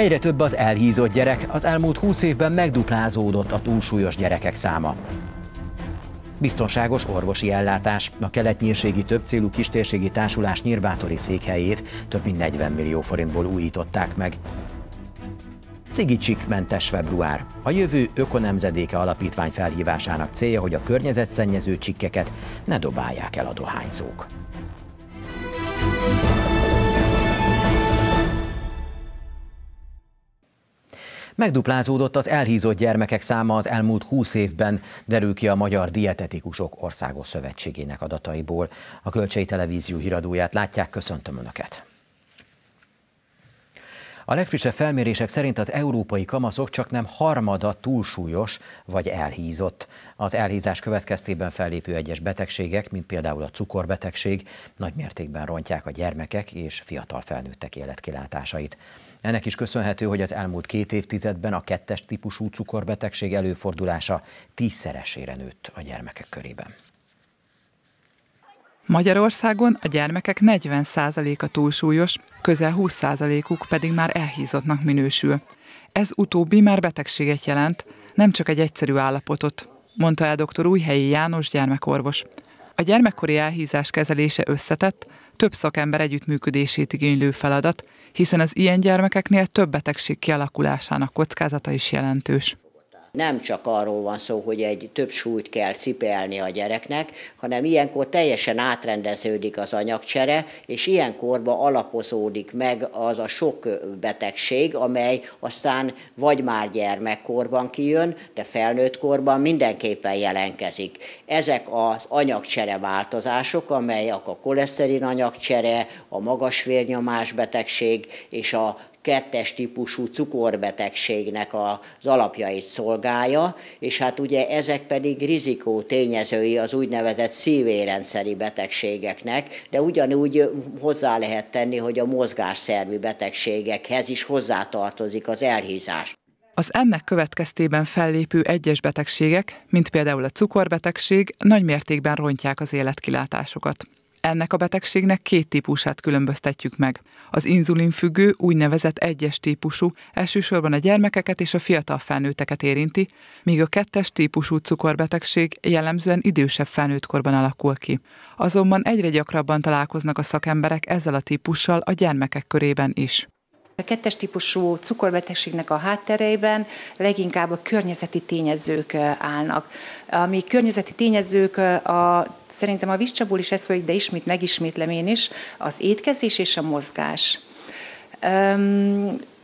Egyre több az elhízott gyerek, az elmúlt 20 évben megduplázódott a túlsúlyos gyerekek száma. Biztonságos orvosi ellátás. A keletnyírségi többcélú kistérségi társulás nyírbátori székhelyét több mint 40 millió forintból újították meg. Cigicsik mentes február. A jövő ökonemzedéke alapítvány felhívásának célja, hogy a környezetszennyező csikkeket ne dobálják el a dohányzók. Megduplázódott az elhízott gyermekek száma az elmúlt 20 évben, derül ki a Magyar Dietetikusok Országos Szövetségének adataiból. A Kölcsei Televízió híradóját látják, köszöntöm Önöket! A legfrissebb felmérések szerint az európai kamaszok csak nem harmada túlsúlyos vagy elhízott. Az elhízás következtében fellépő egyes betegségek, mint például a cukorbetegség, nagy mértékben rontják a gyermekek és fiatal felnőttek életkilátásait. Ennek is köszönhető, hogy az elmúlt két évtizedben a kettes típusú cukorbetegség előfordulása tízszeresére nőtt a gyermekek körében. Magyarországon a gyermekek 40%-a túlsúlyos, közel 20%-uk pedig már elhízottnak minősül. Ez utóbbi már betegséget jelent, nem csak egy egyszerű állapotot, mondta el dr. Újhelyi János gyermekorvos. A gyermekkori elhízás kezelése összetett, több szakember együttműködését igénylő feladat, hiszen az ilyen gyermekeknél több betegség kialakulásának kockázata is jelentős. Nem csak arról van szó, hogy egy több súlyt kell cipelni a gyereknek, hanem ilyenkor teljesen átrendeződik az anyagcsere, és ilyenkorban alapozódik meg az a sok betegség, amely aztán vagy már gyermekkorban kijön, de felnőtt korban mindenképpen jelentkezik. Ezek az anyagcsere változások, amelyek a koleszterin anyagcsere, a magas vérnyomás betegség és a kettes típusú cukorbetegségnek az alapjait szolgálja, és hát ugye ezek pedig rizikó tényezői az úgynevezett szívérendszeri betegségeknek, de ugyanúgy hozzá lehet tenni, hogy a mozgásszervi betegségekhez is hozzátartozik az elhízás. Az ennek következtében fellépő egyes betegségek, mint például a cukorbetegség, nagy mértékben rontják az életkilátásokat. Ennek a betegségnek két típusát különböztetjük meg. Az inzulinfüggő, úgynevezett egyes típusú elsősorban a gyermekeket és a fiatal felnőtteket érinti, míg a kettes típusú cukorbetegség jellemzően idősebb felnőttkorban alakul ki. Azonban egyre gyakrabban találkoznak a szakemberek ezzel a típussal a gyermekek körében is. A kettes típusú cukorbetegségnek a háttereiben leginkább a környezeti tényezők állnak. Ami környezeti tényezők, a, szerintem a vízcsapból is ez, hogy de ismét megismétlem én is, az étkezés és a mozgás.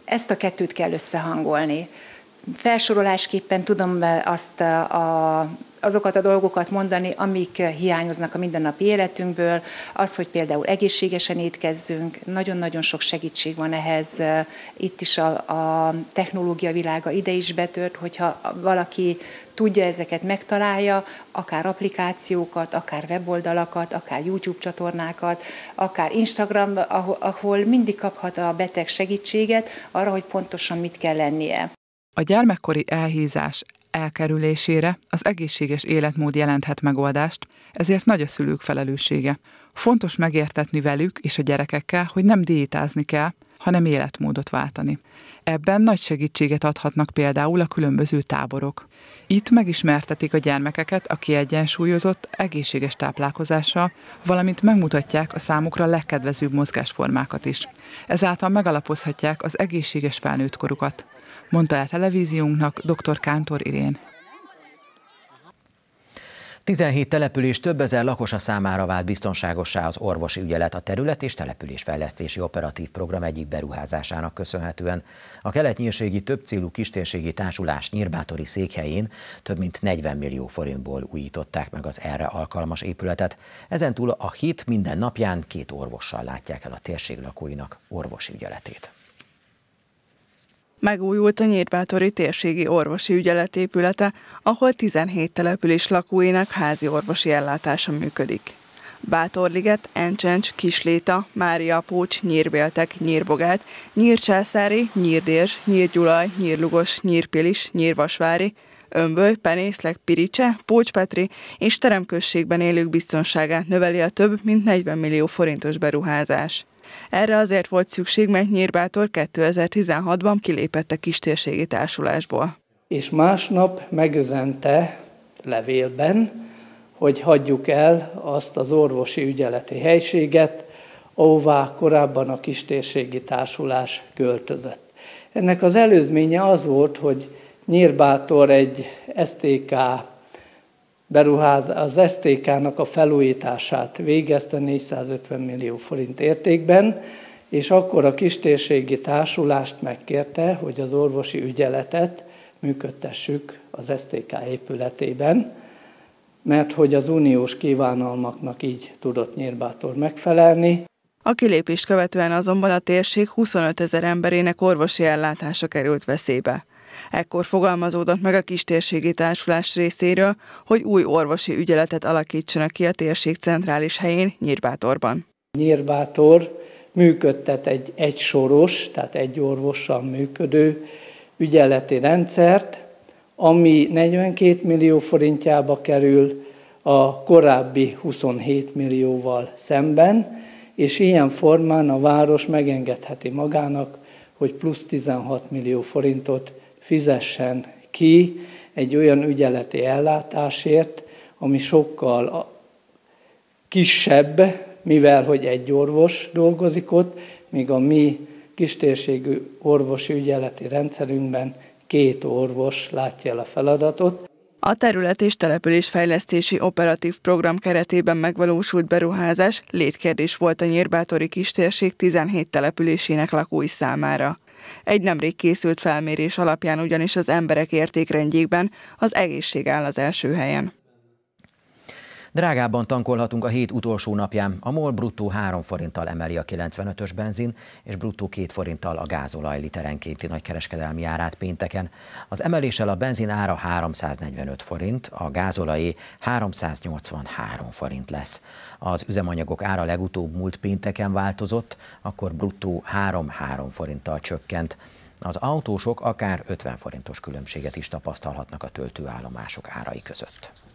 Ezt a kettőt kell összehangolni. Felsorolásképpen tudom azt a azokat a dolgokat mondani, amik hiányoznak a mindennapi életünkből, az, hogy például egészségesen étkezzünk, nagyon-nagyon sok segítség van ehhez, itt is a, a technológia világa ide is betört, hogyha valaki tudja ezeket megtalálja, akár applikációkat, akár weboldalakat, akár YouTube csatornákat, akár Instagram, ahol mindig kaphat a beteg segítséget arra, hogy pontosan mit kell lennie. A gyermekkori elhízás elkerülésére az egészséges életmód jelenthet megoldást, ezért nagy a szülők felelőssége. Fontos megértetni velük és a gyerekekkel, hogy nem diétázni kell, hanem életmódot váltani. Ebben nagy segítséget adhatnak például a különböző táborok. Itt megismertetik a gyermekeket a kiegyensúlyozott, egészséges táplálkozással, valamint megmutatják a számukra legkedvezőbb mozgásformákat is. Ezáltal megalapozhatják az egészséges felnőttkorukat mondta el televíziónknak dr. Kántor Irén. 17 település több ezer lakosa számára vált biztonságossá az orvosi ügyelet a terület és településfejlesztési operatív program egyik beruházásának köszönhetően. A keletnyírségi többcélú kistérségi társulás nyírbátori székhelyén több mint 40 millió forintból újították meg az erre alkalmas épületet. Ezentúl a hét minden napján két orvossal látják el a térség lakóinak orvosi ügyeletét. Megújult a Nyírbátori térségi orvosi ügyelet épülete, ahol 17 település lakóinak házi orvosi ellátása működik. Bátorliget, Encsencs, Kisléta, Mária Pócs, Nyírbéltek, Nyírbogát, Nyírcsászári, Nyírdérs, Nyírgyulaj, Nyírlugos, Nyírpilis, Nyírvasvári, Ömböly, Penészlek, Piricse, Pócspetri és teremközségben élők biztonságát növeli a több mint 40 millió forintos beruházás. Erre azért volt szükség, mert Nyírbátor 2016-ban kilépett a kistérségi társulásból. És másnap megüzente levélben, hogy hagyjuk el azt az orvosi ügyeleti helységet, ahová korábban a kistérségi társulás költözött. Ennek az előzménye az volt, hogy Nyírbátor egy STK beruház, az STK-nak a felújítását végezte 450 millió forint értékben, és akkor a kistérségi társulást megkérte, hogy az orvosi ügyeletet működtessük az STK épületében, mert hogy az uniós kívánalmaknak így tudott Nyírbátor megfelelni. A kilépést követően azonban a térség 25 ezer emberének orvosi ellátása került veszélybe. Ekkor fogalmazódott meg a kistérségi társulás részéről, hogy új orvosi ügyeletet alakítsanak ki a térség centrális helyén, Nyírbátorban. Nyírbátor működtet egy egysoros, tehát egy orvossal működő ügyeleti rendszert, ami 42 millió forintjába kerül a korábbi 27 millióval szemben, és ilyen formán a város megengedheti magának, hogy plusz 16 millió forintot fizessen ki egy olyan ügyeleti ellátásért, ami sokkal kisebb, mivel hogy egy orvos dolgozik ott, míg a mi kistérségű orvosi ügyeleti rendszerünkben két orvos látja el a feladatot. A terület és településfejlesztési operatív program keretében megvalósult beruházás létkérdés volt a Nyírbátori kistérség 17 településének lakói számára. Egy nemrég készült felmérés alapján ugyanis az emberek értékrendjékben az egészség áll az első helyen. Drágábban tankolhatunk a hét utolsó napján. A MOL bruttó 3 forinttal emeli a 95-ös benzin, és bruttó 2 forinttal a gázolaj literenkénti nagykereskedelmi árát pénteken. Az emeléssel a benzin ára 345 forint, a gázolajé 383 forint lesz. Az üzemanyagok ára legutóbb múlt pénteken változott, akkor bruttó 3-3 forinttal csökkent. Az autósok akár 50 forintos különbséget is tapasztalhatnak a töltőállomások árai között.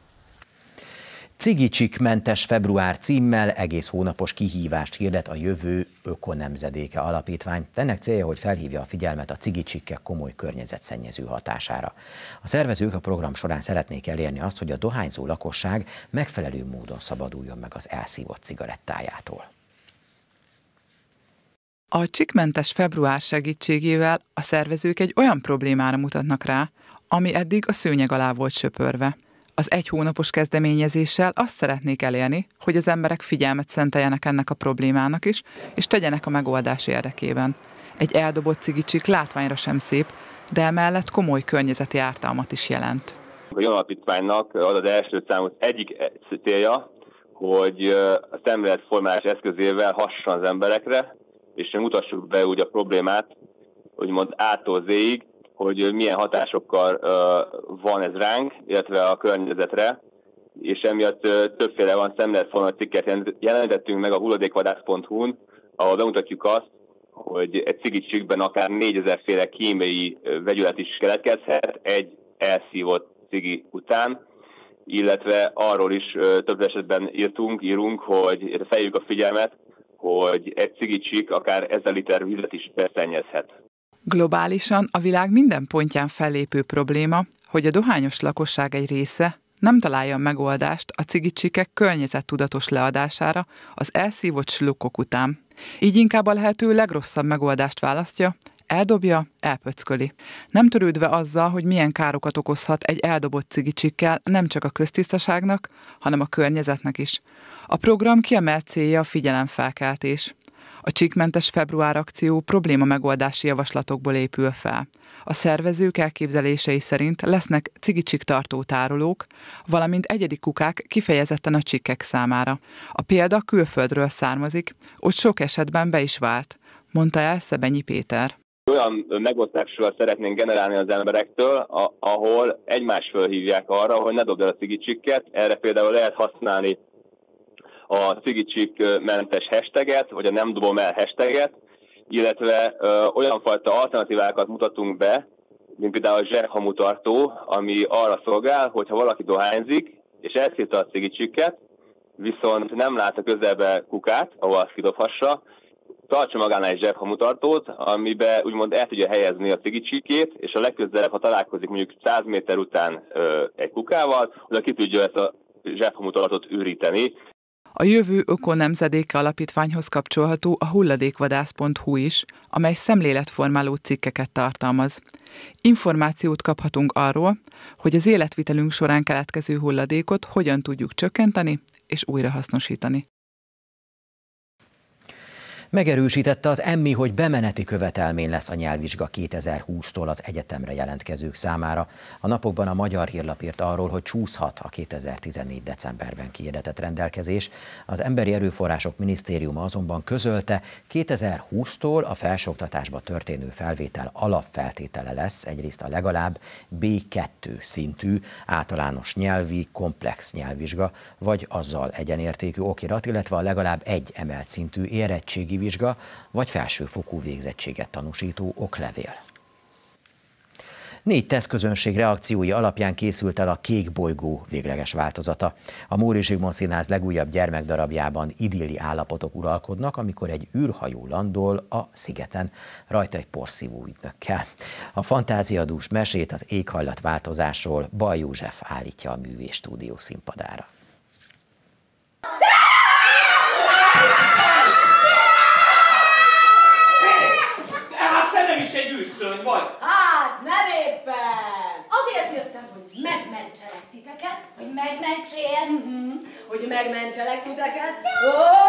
Cigicsikmentes február címmel egész hónapos kihívást hirdet a Jövő Ökonemzedéke Alapítvány. Ennek célja, hogy felhívja a figyelmet a cigicsikkek komoly környezetszennyező hatására. A szervezők a program során szeretnék elérni azt, hogy a dohányzó lakosság megfelelő módon szabaduljon meg az elszívott cigarettájától. A csikmentes február segítségével a szervezők egy olyan problémára mutatnak rá, ami eddig a szőnyeg alá volt söpörve – az egy hónapos kezdeményezéssel azt szeretnék elérni, hogy az emberek figyelmet szenteljenek ennek a problémának is, és tegyenek a megoldás érdekében. Egy eldobott cigicsik látványra sem szép, de emellett komoly környezeti ártalmat is jelent. A alapítványnak az az első számú egyik célja, hogy a szemléletformálás eszközével hasson az emberekre, és mutassuk be úgy a problémát, úgymond ától zéig, hogy milyen hatásokkal van ez ránk, illetve a környezetre, és emiatt többféle van szemléletforma cikket jelentettünk meg a hulladékvadász.hu-n, ahol bemutatjuk azt, hogy egy cigicsükben akár 4000 féle kémiai vegyület is keletkezhet egy elszívott cigi után, illetve arról is több esetben írtunk, írunk, hogy fejjük a figyelmet, hogy egy cigicsik akár ezer liter vizet is beszennyezhet. Globálisan a világ minden pontján fellépő probléma, hogy a dohányos lakosság egy része nem találja megoldást a cigicsikek környezettudatos leadására az elszívott slukkok után. Így inkább a lehető legrosszabb megoldást választja, eldobja, elpöcköli. Nem törődve azzal, hogy milyen károkat okozhat egy eldobott cigicsikkel nem csak a köztisztaságnak, hanem a környezetnek is. A program kiemelt célja a figyelemfelkeltés. A csíkmentes február akció probléma megoldási javaslatokból épül fel. A szervezők elképzelései szerint lesznek cigicsik tartó tárolók, valamint egyedi kukák kifejezetten a csikkek számára. A példa külföldről származik, ott sok esetben be is vált, mondta el Szebenyi Péter. Olyan megosztással szeretnénk generálni az emberektől, ahol egymás fölhívják arra, hogy ne dobd el a cigicsikket. Erre például lehet használni a cigicsik mentes hashtaget, vagy a nem dobom el hashtaget, illetve ö, olyan fajta alternatívákat mutatunk be, mint például a zsebhamutartó, ami arra szolgál, hogy ha valaki dohányzik, és elszívta a cigicsiket, viszont nem lát a közelbe kukát, ahol azt kidobhassa, tartsa magánál egy zsebhamutartót, amiben úgymond el tudja helyezni a cigicsikét, és a legközelebb, ha találkozik mondjuk 100 méter után ö, egy kukával, oda ki tudja ezt a zsebhamutartót üríteni. A jövő ökonemzedéke alapítványhoz kapcsolható a hulladékvadász.hu is, amely szemléletformáló cikkeket tartalmaz. Információt kaphatunk arról, hogy az életvitelünk során keletkező hulladékot hogyan tudjuk csökkenteni és újrahasznosítani. Megerősítette az emmi, hogy bemeneti követelmény lesz a nyelvvizsga 2020-tól az egyetemre jelentkezők számára. A napokban a Magyar Hírlap írt arról, hogy csúszhat a 2014. decemberben kiirdetett rendelkezés. Az Emberi Erőforrások Minisztériuma azonban közölte, 2020-tól a felsőoktatásba történő felvétel alapfeltétele lesz egyrészt a legalább B2 szintű általános nyelvi komplex nyelvvizsga, vagy azzal egyenértékű okirat, illetve a legalább egy emelt szintű érettségi vizsga vagy felsőfokú végzettséget tanúsító oklevél. Négy tesztközönség reakciói alapján készült el a Kék bolygó végleges változata. A Móri Zsigmond Színház legújabb gyermekdarabjában idilli állapotok uralkodnak, amikor egy űrhajó landol a szigeten, rajta egy porszívó ügynökkel. A fantáziadús mesét az éghajlatváltozásról Baj József állítja a művés stúdió színpadára. Űrszörny vagy? Hát, nem éppen! Azért jöttem, hogy megmentselek titeket. Hogy megmentsél? Mm-hmm. Hogy megmentselek titeket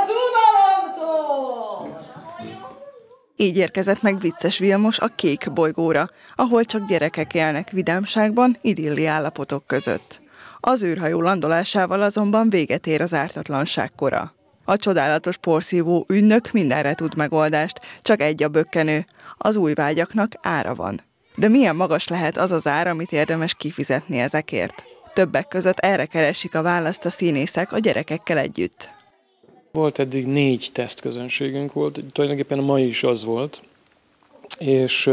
az unalomtól! Így érkezett meg vicces Vilmos a kék bolygóra, ahol csak gyerekek élnek vidámságban, idilli állapotok között. Az űrhajó landolásával azonban véget ér az ártatlanság kora. A csodálatos porszívó ünnök mindenre tud megoldást, csak egy a bökkenő, az új vágyaknak ára van. De milyen magas lehet az az ár, amit érdemes kifizetni ezekért? Többek között erre keresik a választ a színészek a gyerekekkel együtt. Volt eddig négy tesztközönségünk volt, tulajdonképpen a mai is az volt, és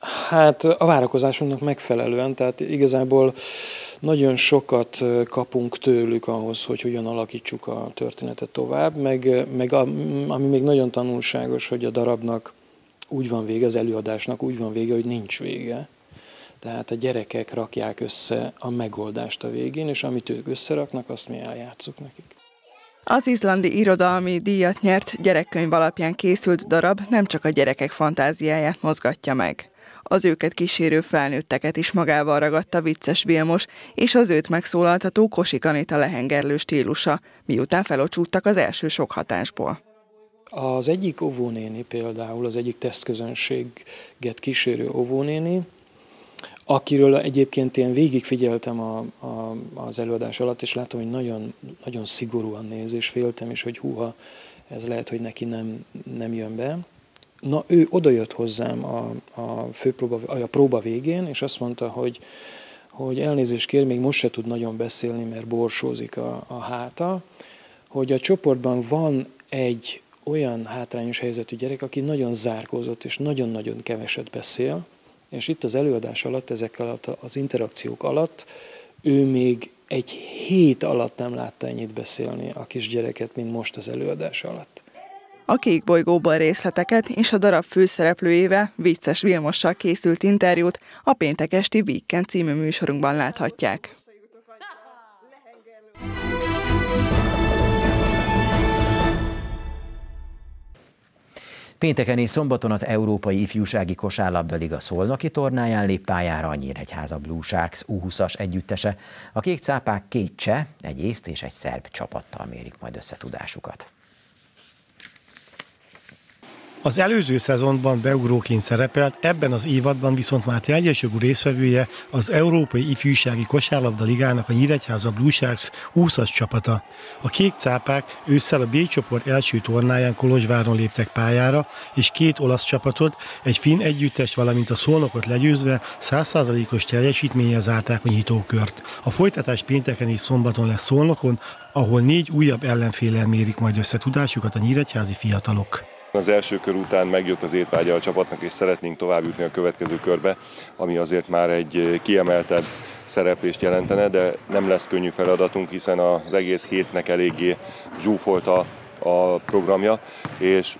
hát a várakozásunknak megfelelően, tehát igazából nagyon sokat kapunk tőlük ahhoz, hogy hogyan alakítsuk a történetet tovább, meg, meg a, ami még nagyon tanulságos, hogy a darabnak úgy van vége, az előadásnak úgy van vége, hogy nincs vége. Tehát a gyerekek rakják össze a megoldást a végén, és amit ők összeraknak, azt mi eljátszuk nekik. Az izlandi irodalmi díjat nyert gyerekkönyv alapján készült darab nem csak a gyerekek fantáziáját mozgatja meg. Az őket kísérő felnőtteket is magával ragadta vicces Vilmos, és az őt megszólaltató Kosik Anita lehengerlő stílusa, miután felocsúttak az első sok hatásból. Az egyik óvónéni például, az egyik tesztközönséget kísérő óvónéni, akiről egyébként én végigfigyeltem a, a, az előadás alatt, és látom, hogy nagyon, nagyon szigorúan néz, és féltem is, hogy húha, ez lehet, hogy neki nem, nem jön be. Na, ő odajött hozzám a, a, főpróba, a próba végén, és azt mondta, hogy, hogy elnézést kér, még most se tud nagyon beszélni, mert borsózik a, a háta, hogy a csoportban van egy olyan hátrányos helyzetű gyerek, aki nagyon zárkózott és nagyon-nagyon keveset beszél, és itt az előadás alatt, ezek alatt az interakciók alatt ő még egy hét alatt nem látta ennyit beszélni a kisgyereket, mint most az előadás alatt. A Kék bolygóban részleteket és a darab főszereplőjével, vicces Vilmossal készült interjút a péntek esti Weekend című műsorunkban láthatják. Pénteken és szombaton az Európai Ifjúsági Kosárlabda Liga Szolnoki tornáján lép pályára a Nyíregyháza Blue Sharks U20-as együttese. A kék cápák két cseh, egy észt és egy szerb csapattal mérik majd összetudásukat. Az előző szezonban beugróként szerepelt, ebben az évadban viszont már teljes jogú részvevője az Európai Ifjúsági Kosárlabda Ligának a Nyíregyháza Blue Sharks 20-as csapata. A kék cápák ősszel a B csoport első tornáján Kolozsváron léptek pályára, és két olasz csapatot, egy finn együttes, valamint a szolnokot legyőzve 100%-os teljesítménye zárták a nyitókört. A folytatás pénteken és szombaton lesz szolnokon, ahol négy újabb ellenfélel mérik majd összetudásukat a nyíregyházi fiatalok. Az első kör után megjött az étvágya a csapatnak, és szeretnénk tovább jutni a következő körbe, ami azért már egy kiemeltebb szereplést jelentene, de nem lesz könnyű feladatunk, hiszen az egész hétnek eléggé zsúfolta a programja, és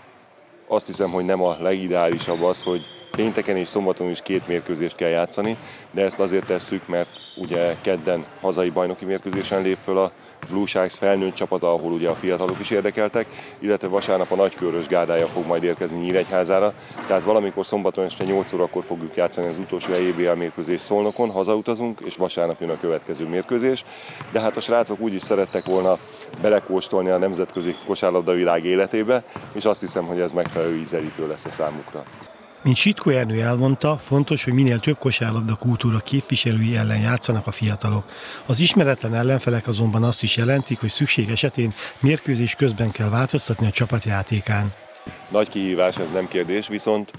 azt hiszem, hogy nem a legideálisabb az, hogy pénteken és szombaton is két mérkőzést kell játszani, de ezt azért tesszük, mert ugye kedden hazai bajnoki mérkőzésen lép föl a Blue Sharks felnőtt csapata, ahol ugye a fiatalok is érdekeltek, illetve vasárnap a nagykörös gárdája fog majd érkezni Nyíregyházára, tehát valamikor szombaton este 8 órakor fogjuk játszani az utolsó EBL mérkőzés Szolnokon, hazautazunk, és vasárnap jön a következő mérkőzés, de hát a srácok úgy is szerettek volna belekóstolni a nemzetközi kosárlabda világ életébe, és azt hiszem, hogy ez megfelelő ízelítő lesz a számukra. Mint Sitko Ernő elmondta, fontos, hogy minél több kosárlabda kultúra képviselői ellen játszanak a fiatalok. Az ismeretlen ellenfelek azonban azt is jelentik, hogy szükség esetén mérkőzés közben kell változtatni a csapatjátékán. Nagy kihívás, ez nem kérdés, viszont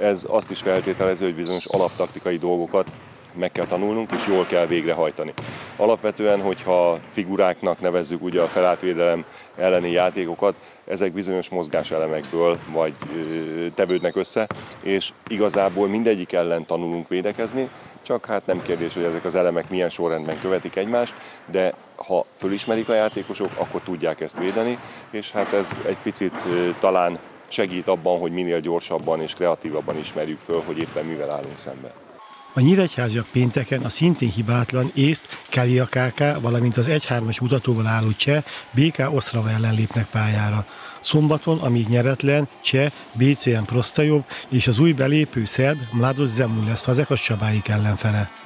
ez azt is feltételező, hogy bizonyos alaptaktikai dolgokat meg kell tanulnunk, és jól kell végrehajtani. Alapvetően, hogyha figuráknak nevezzük ugye a felátvédelem elleni játékokat, ezek bizonyos mozgáselemekből vagy tevődnek össze, és igazából mindegyik ellen tanulunk védekezni, csak hát nem kérdés, hogy ezek az elemek milyen sorrendben követik egymást, de ha fölismerik a játékosok, akkor tudják ezt védeni, és hát ez egy picit talán segít abban, hogy minél gyorsabban és kreatívabban ismerjük föl, hogy éppen mivel állunk szemben. A nyíregyháziak pénteken a szintén hibátlan észt, KK, valamint az 1-3-as mutatóval álló cseh BK Osztrava ellen lépnek pályára. Szombaton, amíg nyeretlen, cseh BCM Prostajov és az új belépő szerb Mlados Zemun lesz Fazekas Csabáik ellenfele.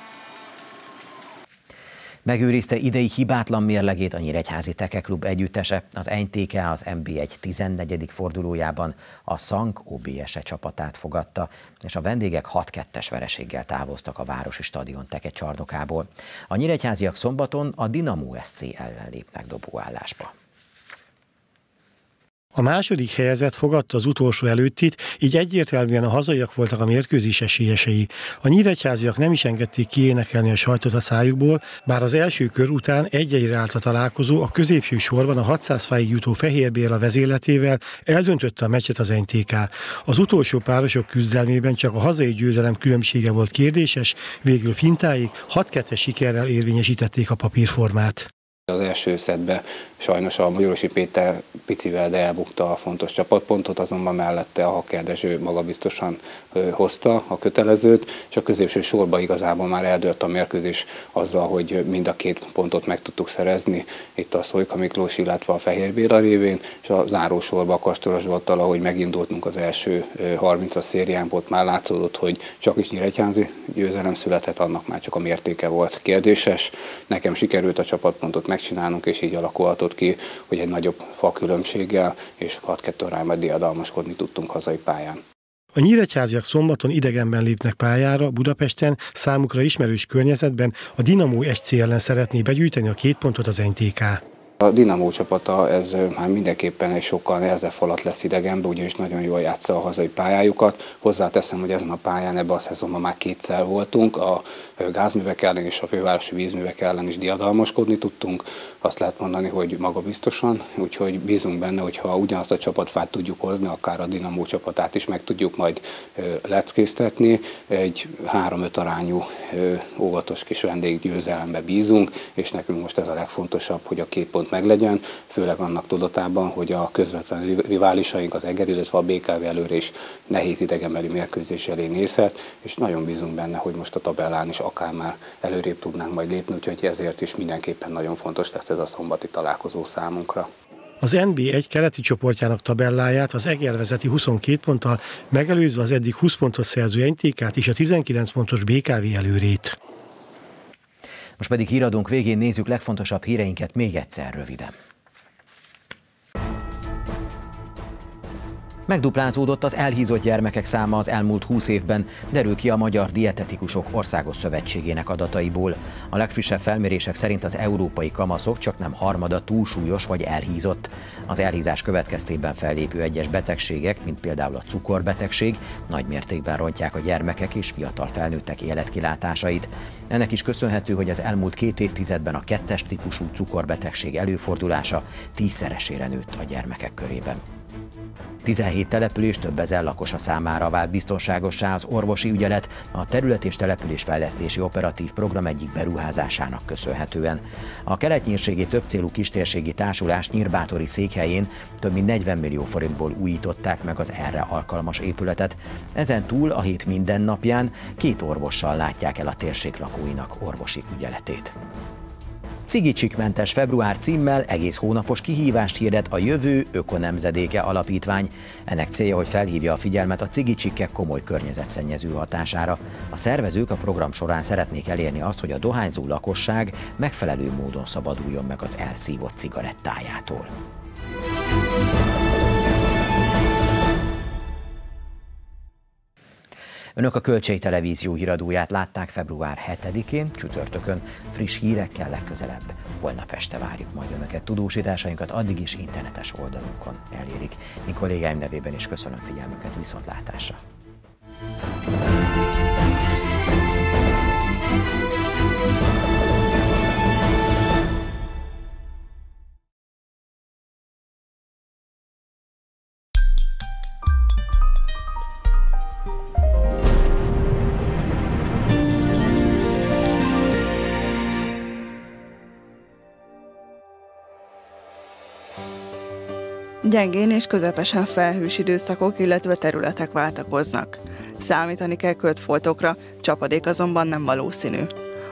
Megőrizte idei hibátlan mérlegét a Nyíregyházi Tekeklub együttese, az NTK az MB1 14. fordulójában a Szank OBS-e csapatát fogadta, és a vendégek 6-2-es vereséggel távoztak a Városi Stadion teke csarnokából. A Nyíregyháziak szombaton a Dinamo SC ellen lépnek dobóállásba. A második helyezett fogadta az utolsó előttit, így egyértelműen a hazaiak voltak a mérkőzés esélyesei. A nyíregyháziak nem is engedték kiénekelni a sajtot a szájukból, bár az első kör után egy-egyre állt a találkozó, a középső sorban a 600 fáig jutó Fehér Béla vezérletével eldöntötte a meccset az NTK. Az utolsó párosok küzdelmében csak a hazai győzelem különbsége volt kérdéses, végül fintáig 6-2 sikerrel érvényesítették a papírformát. Az első szedbe sajnos a Magyarosi Péter picivel, de elbukta a fontos csapatpontot, azonban mellette a Hakker Dezső magabiztosan hozta a kötelezőt, és a középső sorba igazából már eldőlt a mérkőzés azzal, hogy mind a két pontot meg tudtuk szerezni, itt a Szojka Miklós, illetve a Fehér Béla révén, és a záró sorba a Kastoros Zsoltal, ahogy megindultunk az első 30-as szériámból, már látszódott, hogy csak is nyíregyházi győzelem született, annak már csak a mértéke volt kérdéses. Nekem sikerült a csapatpontot megcsinálnunk, és így alakulhatott ki, hogy egy nagyobb fa különbséggel és 6-2 arányban diadalmaskodni tudtunk hazai pályán. A nyíregyháziak szombaton idegenben lépnek pályára, Budapesten, számukra ismerős környezetben a Dinamo SC ellen szeretné begyűjteni a két pontot az NTK. A Dinamo csapata ez már mindenképpen egy sokkal nehezebb falat lesz idegenben, ugyanis nagyon jól játsza a hazai pályájukat. Hozzáteszem, hogy ezen a pályán ebben a szezonban már kétszer voltunk, a gázművek ellen és a fővárosi vízművek ellen is diadalmaskodni tudtunk. Azt lehet mondani, hogy magabiztosan, úgyhogy bízunk benne, hogy ha ugyanazt a csapatfát tudjuk hozni, akár a Dinamo csapatát is meg tudjuk majd leckésztetni. Egy 3-5 arányú óvatos kis vendéggyőzelembe bízunk, és nekünk most ez a legfontosabb, hogy a két pont meglegyen, főleg annak tudatában, hogy a közvetlen riválisaink, az Eger, illetve a BKV előre is nehéz idegenbeli mérkőzés elé nézhet, és nagyon bízunk benne, hogy most a tabellán is akár már előrébb tudnánk majd lépni, úgyhogy ezért is mindenképpen nagyon fontos lesz ez a szombati találkozó számunkra. Az NB1 keleti csoportjának tabelláját az Eger vezeti 22 ponttal, megelőzve az eddig 20 pontos szerző NTK-t és a 19 pontos BKV előrét. Most pedig híradónk végén nézzük legfontosabb híreinket még egyszer röviden. Megduplázódott az elhízott gyermekek száma az elmúlt 20 évben, derül ki a Magyar Dietetikusok Országos Szövetségének adataiból. A legfrissebb felmérések szerint az európai kamaszok csak nem harmada túlsúlyos vagy elhízott. Az elhízás következtében fellépő egyes betegségek, mint például a cukorbetegség, nagy mértékben rontják a gyermekek és fiatal felnőttek életkilátásait. Ennek is köszönhető, hogy az elmúlt két évtizedben a kettes típusú cukorbetegség előfordulása tízszeresére nőtt a gyermekek körében. 17 település több ezer lakosa számára vált biztonságossá az orvosi ügyelet a terület és településfejlesztési operatív program egyik beruházásának köszönhetően. A keletnyírségi többcélú kistérségi társulás Nyírbátori székhelyén több mint 40 millió forintból újították meg az erre alkalmas épületet. Ezen túl a hét minden napján két orvossal látják el a térség lakóinak orvosi ügyeletét. Cigicsikmentes február címmel egész hónapos kihívást hirdet a Jövő Ökonemzedéke Alapítvány. Ennek célja, hogy felhívja a figyelmet a cigicsikkek komoly környezetszennyező hatására. A szervezők a program során szeretnék elérni azt, hogy a dohányzó lakosság megfelelő módon szabaduljon meg az elszívott cigarettájától. Önök a Kölcsei Televízió híradóját látták február 7-én, csütörtökön. Friss hírekkel legközelebb. Holnap este várjuk majd Önöket. Tudósításainkat addig is internetes oldalunkon elérik. Én kollégáim nevében is köszönöm figyelmüket, viszontlátásra! Gyengén és közepesen felhős időszakok, illetve területek váltakoznak. Számítani kell kötfoltokra, csapadék azonban nem valószínű.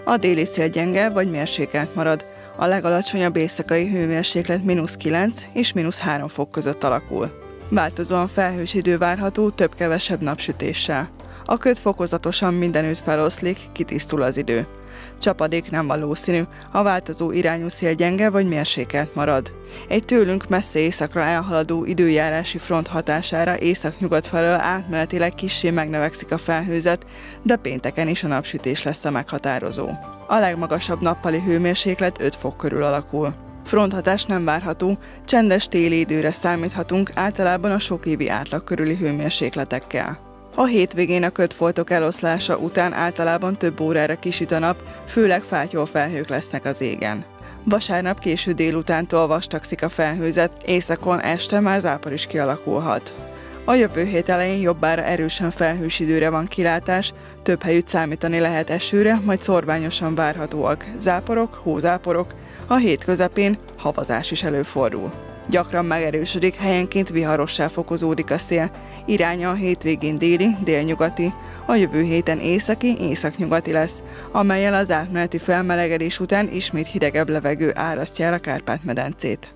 A déli szél gyenge vagy mérsékelt marad, a legalacsonyabb éjszakai hőmérséklet mínusz 9 és mínusz 3 fok között alakul. Változóan felhős idő várható több-kevesebb napsütéssel. A köt fokozatosan mindenütt feloszlik, kitisztul az idő. Csapadék nem valószínű, a változó irányú szél gyenge vagy mérsékelt marad. Egy tőlünk messze északra elhaladó időjárási front hatására északnyugat felől átmenetileg kissé megnövekszik a felhőzet, de pénteken is a napsütés lesz a meghatározó. A legmagasabb nappali hőmérséklet 5 fok körül alakul. Fronthatás nem várható, csendes téli időre számíthatunk általában a sok évi átlag körüli hőmérsékletekkel. A hétvégén a kötfoltok eloszlása után általában több órára kisüt a nap, főleg fátyol felhők lesznek az égen. Vasárnap késő délutántól vastagszik a felhőzet, északon este már zápor is kialakulhat. A jövő hét elején jobbára erősen felhős időre van kilátás, több helyütt számítani lehet esőre, majd szorványosan várhatóak záporok, hózáporok, a hét közepén havazás is előfordul. Gyakran megerősödik, helyenként viharossá fokozódik a szél, iránya a hétvégén déli, délnyugati, a jövő héten északi, északnyugati lesz, amelyel az átmeneti felmelegedés után ismét hidegebb levegő árasztja el a Kárpát-medencét.